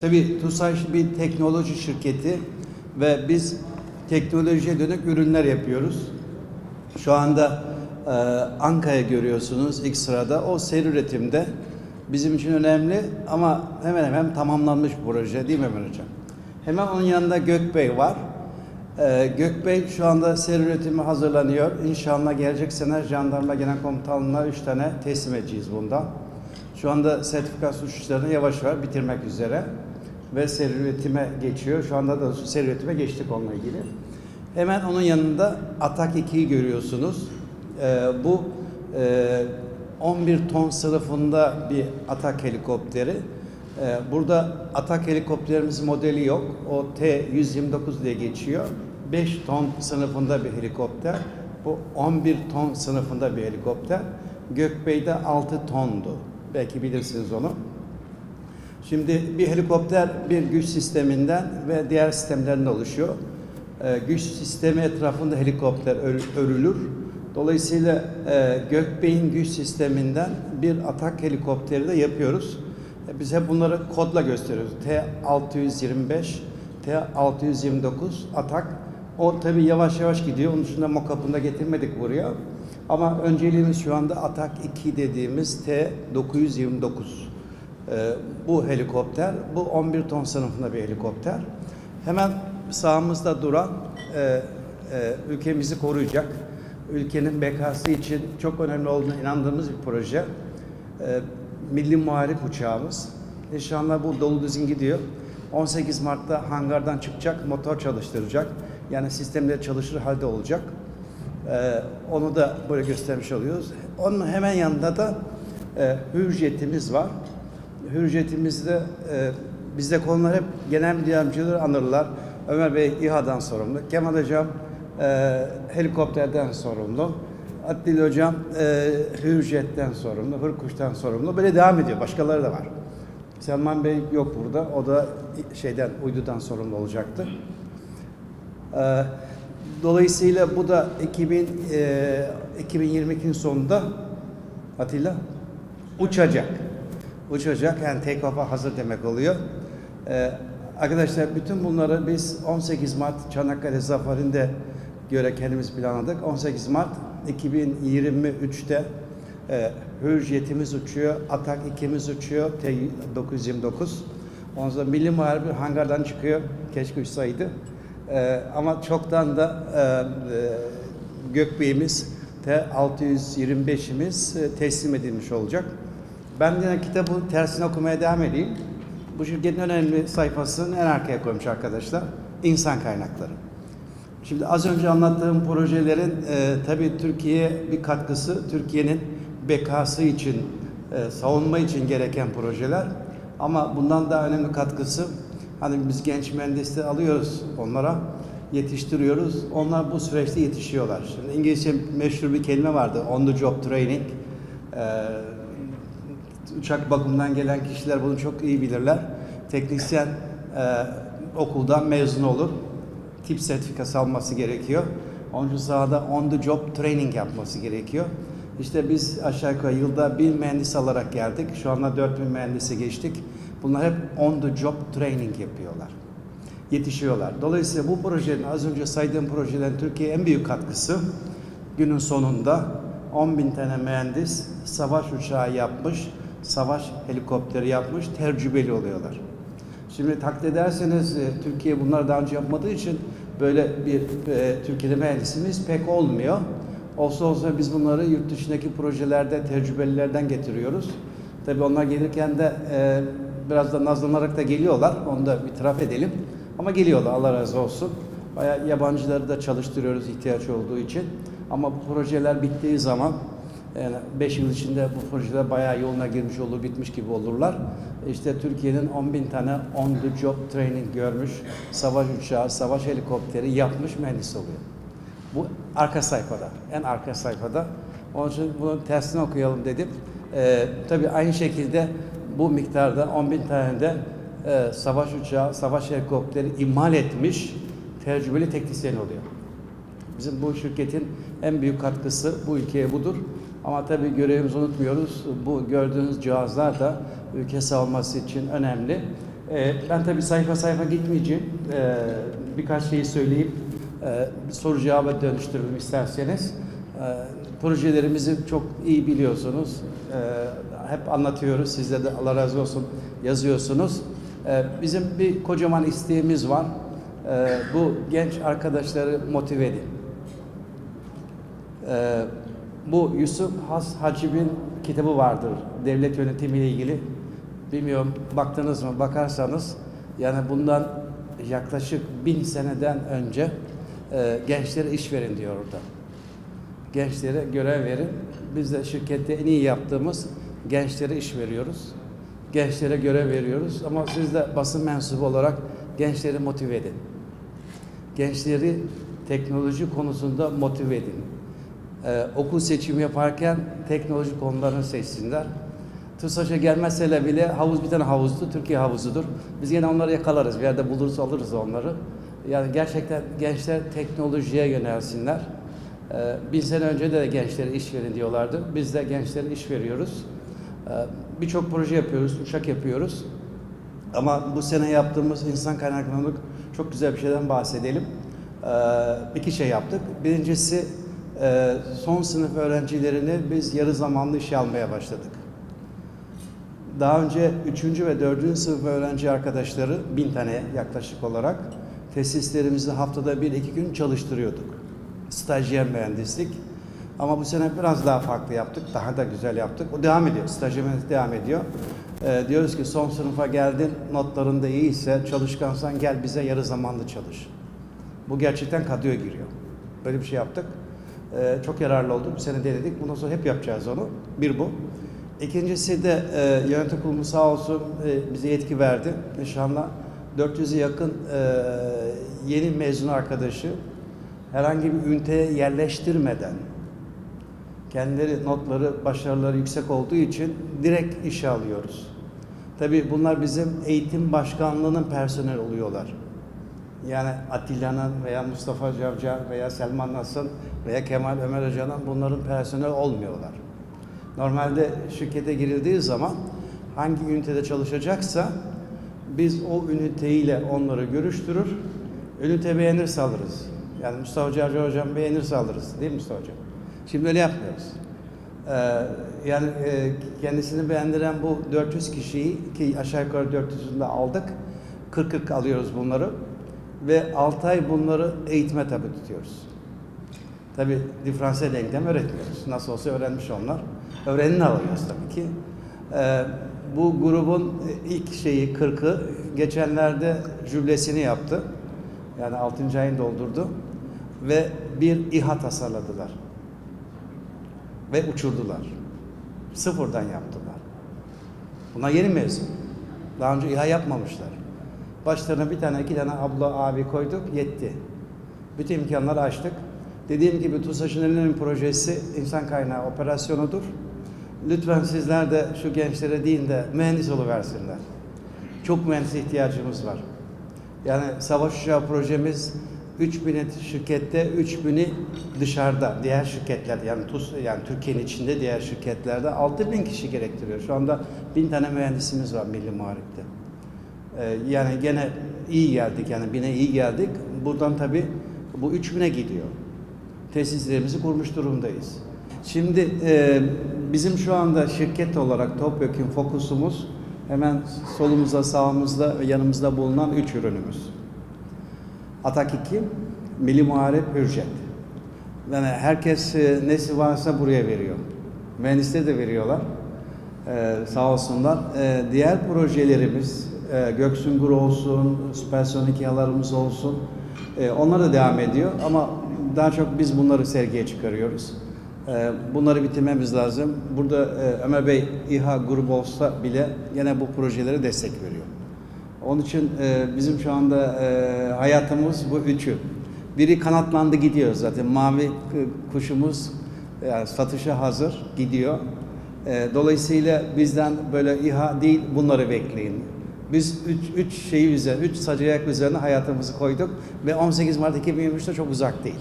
Tabii TUSAŞ bir teknoloji şirketi ve biz teknolojiye dönük ürünler yapıyoruz. Şu anda e, Anka'ya görüyorsunuz ilk sırada. O seri üretimde bizim için önemli ama hemen hemen tamamlanmış proje değil mi Ömer Hocam? Hemen onun yanında Gökbey var. E, Gökbey şu anda seri üretimi hazırlanıyor. İnşallah gelecek sene Jandarma Genel Komutanlığı'na 3 tane teslim edeceğiz bundan. Şu anda sertifikasyon uçuşlarını yavaş yavaş bitirmek üzere ve seri üretime geçiyor. Şu anda da seri üretime geçtik onunla ilgili. Hemen onun yanında Atak 2'yi görüyorsunuz. Ee, bu e, 11 ton sınıfında bir Atak helikopteri. Ee, burada Atak helikopterimizin modeli yok. O T-129 diye geçiyor. 5 ton sınıfında bir helikopter. Bu 11 ton sınıfında bir helikopter. Gökbey'de 6 tondu. Belki bilirsiniz onu. Şimdi bir helikopter bir güç sisteminden ve diğer sistemlerden oluşuyor. Ee, güç sistemi etrafında helikopter ör- örülür. Dolayısıyla e, Gökbey'in güç sisteminden bir atak helikopteri de yapıyoruz. E, biz hep bunları kodla gösteriyoruz. T-625, T-629 atak. O tabii yavaş yavaş gidiyor. Onun dışında mockup'ını getirmedik buraya. Ama önceliğimiz şu anda Atak 2 dediğimiz T-929. Ee, bu helikopter, bu 11 ton sınıfında bir helikopter. Hemen sağımızda duran e, e, ülkemizi koruyacak, ülkenin bekası için çok önemli olduğuna inandığımız bir proje. E, Milli Muharip uçağımız. İnşallah bu dolu düzgün gidiyor. 18 Mart'ta hangardan çıkacak, motor çalıştıracak. Yani sistemleri çalışır halde olacak. Ee, onu da böyle göstermiş oluyoruz. Onun hemen yanında da e, hürjetimiz var. Hürjetimizde e, bizde konular hep genel müdür yardımcıları anırlar. Ömer Bey İHA'dan sorumlu. Kemal Hocam e, helikopterden sorumlu. Attil Hocam e, Hürjet'ten sorumlu, Hırkuş'tan sorumlu. Böyle devam ediyor. Başkaları da var. Selman Bey yok burada. O da şeyden, uydudan sorumlu olacaktı. Ee, Dolayısıyla bu da 2000, e, 2022'nin sonunda Atilla uçacak. Uçacak yani take off'a hazır demek oluyor. Ee, arkadaşlar bütün bunları biz 18 Mart Çanakkale Zaferi'nde göre kendimiz planladık. 18 Mart 2023'te e, Hürjetimiz uçuyor, Atak 2'miz uçuyor, T-929. Ondan sonra Milli Muharebe hangardan çıkıyor. Keşke uçsaydı. Ee, ama çoktan da e, e, Gökbey'imiz T625'imiz e, teslim edilmiş olacak. Ben yine kitabı tersine okumaya devam edeyim. Bu şirketin önemli sayfasını en arkaya koymuş arkadaşlar. İnsan kaynakları. Şimdi az önce anlattığım projelerin e, tabii Türkiye'ye bir katkısı, Türkiye'nin bekası için, e, savunma için gereken projeler. Ama bundan daha önemli katkısı Hani biz genç mühendisleri alıyoruz onlara, yetiştiriyoruz. Onlar bu süreçte yetişiyorlar. Şimdi İngilizce meşhur bir kelime vardı, on the job training. Ee, uçak bakımından gelen kişiler bunu çok iyi bilirler. Teknisyen e, okuldan mezun olur. Tip sertifikası alması gerekiyor. Onun için sahada on the job training yapması gerekiyor. İşte biz aşağı yukarı yılda bir mühendis alarak geldik. Şu anda 4000 mühendisi geçtik. Bunlar hep on the job training yapıyorlar. Yetişiyorlar. Dolayısıyla bu projenin az önce saydığım projelerin Türkiye'ye en büyük katkısı günün sonunda 10 bin tane mühendis savaş uçağı yapmış, savaş helikopteri yapmış, tecrübeli oluyorlar. Şimdi takdir ederseniz e, Türkiye bunları daha önce yapmadığı için böyle bir e, Türkiye'de mühendisimiz pek olmuyor. Olsa olsa biz bunları yurt dışındaki projelerde tecrübelilerden getiriyoruz. Tabii onlar gelirken de e, biraz da nazlanarak da geliyorlar. Onu da itiraf edelim. Ama geliyorlar Allah razı olsun. Bayağı yabancıları da çalıştırıyoruz ihtiyaç olduğu için. Ama bu projeler bittiği zaman yani 5 yıl içinde bu projeler bayağı yoluna girmiş olur, bitmiş gibi olurlar. İşte Türkiye'nin 10 bin tane on the job training görmüş, savaş uçağı, savaş helikopteri yapmış mühendis oluyor. Bu arka sayfada, en arka sayfada. Onun için bunu tersine okuyalım dedim. Ee, tabii aynı şekilde bu miktarda 10 bin tane de e, savaş uçağı, savaş helikopteri imal etmiş tecrübeli teknisyen oluyor. Bizim bu şirketin en büyük katkısı bu ülkeye budur. Ama tabii görevimizi unutmuyoruz. Bu gördüğünüz cihazlar da ülke savunması için önemli. Ee, ben tabii sayfa sayfa gitmeyeceğim. Ee, birkaç şeyi söyleyip e, soru cevaba dönüştürürüm isterseniz. Ee, projelerimizi çok iyi biliyorsunuz. Ee, hep anlatıyoruz. Sizde de Allah razı olsun yazıyorsunuz. Ee, bizim bir kocaman isteğimiz var. Ee, bu genç arkadaşları motive edin. Ee, bu Yusuf Has Hacib'in kitabı vardır. Devlet yönetimiyle ilgili. Bilmiyorum baktınız mı? Bakarsanız yani bundan yaklaşık bin seneden önce e, gençlere iş verin diyor orada. Gençlere görev verin. Biz de şirkette en iyi yaptığımız gençlere iş veriyoruz. Gençlere görev veriyoruz. Ama siz de basın mensubu olarak gençleri motive edin. Gençleri teknoloji konusunda motive edin. Ee, okul seçimi yaparken teknoloji konularını seçsinler. TUSAŞ'a gelmezseler bile havuz bir tane havuzdu, Türkiye havuzudur. Biz yine onları yakalarız, bir yerde buluruz alırız onları. Yani gerçekten gençler teknolojiye yönelsinler. Ee, bir sene önce de gençlere iş verin diyorlardı. Biz de gençlere iş veriyoruz. Ee, Birçok proje yapıyoruz, uçak yapıyoruz. Ama bu sene yaptığımız insan kaynaklarının çok güzel bir şeyden bahsedelim. Ee, iki şey yaptık. Birincisi e, son sınıf öğrencilerini biz yarı zamanlı işe almaya başladık. Daha önce 3. ve 4. sınıf öğrenci arkadaşları bin tane yaklaşık olarak tesislerimizde haftada bir iki gün çalıştırıyorduk. Stajyer mühendislik. Ama bu sene biraz daha farklı yaptık. Daha da güzel yaptık. O devam ediyor. Stajyerimiz devam ediyor. Ee, diyoruz ki son sınıfa geldin, notların da iyiyse, çalışkansan gel bize yarı zamanlı çalış. Bu gerçekten kadroya giriyor. Böyle bir şey yaptık. Ee, çok yararlı oldu. Bu sene denedik. Bundan sonra hep yapacağız onu. Bir bu. İkincisi de e, yönetim kurulu sağ olsun e, bize yetki verdi. İnşallah 400'e yakın e, yeni mezun arkadaşı herhangi bir üniteye yerleştirmeden kendileri notları, başarıları yüksek olduğu için direkt işe alıyoruz. Tabii bunlar bizim eğitim başkanlığının personel oluyorlar. Yani Atilla'nın veya Mustafa Cavcar veya Selman Nas'ın veya Kemal Ömer Hoca'nın bunların personel olmuyorlar. Normalde şirkete girildiği zaman hangi ünitede çalışacaksa biz o üniteyle onları görüştürür. Ünite beğenirse alırız. Yani Mustafa Cavcar Hocam beğenirse alırız. Değil mi Mustafa Hocam? Şimdi öyle yapmıyoruz. Ee, yani e, kendisini beğendiren bu 400 kişiyi ki aşağı yukarı 400'ünü de aldık. 40-40 alıyoruz bunları. Ve 6 ay bunları eğitime tabi tutuyoruz. Tabi diferansiyel denklem öğretmiyoruz. Nasıl olsa öğrenmiş onlar. Öğrenini alıyoruz tabii ki. Ee, bu grubun ilk şeyi 40'ı geçenlerde jüblesini yaptı. Yani 6. ayını doldurdu. Ve bir İHA tasarladılar. Ve uçurdular. Sıfırdan yaptılar. Bunlar yeni mezun. Daha önce İHA yapmamışlar. Başlarına bir tane iki tane abla abi koyduk yetti. Bütün imkanları açtık. Dediğim gibi TUSAŞ'ın en projesi insan kaynağı operasyonudur. Lütfen sizler de şu gençlere değil de mühendis oluversinler. Çok mühendis ihtiyacımız var. Yani savaş uçağı projemiz 3000 şirkette 3000'i dışarıda diğer şirketler yani TUS yani Türkiye'nin içinde diğer şirketlerde 6000 kişi gerektiriyor. Şu anda 1000 tane mühendisimiz var Milli Muharip'te. Ee, yani gene iyi geldik yani bine iyi geldik. Buradan tabi bu 3000'e gidiyor. Tesislerimizi kurmuş durumdayız. Şimdi e, bizim şu anda şirket olarak Topyekun fokusumuz hemen solumuzda, sağımızda ve yanımızda bulunan üç ürünümüz. Atak 2, Milli Muharip Hürjet. Yani herkes e, nesi varsa buraya veriyor. Mühendisler de veriyorlar. Ee, sağ olsunlar. Ee, diğer projelerimiz e, Göksungur olsun, süpersonik İHA'larımız olsun. E, onlar da devam ediyor ama daha çok biz bunları sergiye çıkarıyoruz. E, bunları bitirmemiz lazım. Burada e, Ömer Bey İHA grubu olsa bile gene bu projelere destek veriyor. Onun için e, bizim şu anda e, hayatımız bu üçü. Biri kanatlandı gidiyor zaten. Mavi kuşumuz yani satışa hazır gidiyor. Dolayısıyla bizden böyle İHA değil bunları bekleyin. Biz üç, üç şeyi üzerine, üç sacı ayak üzerine hayatımızı koyduk ve 18 Mart 2023'te çok uzak değil.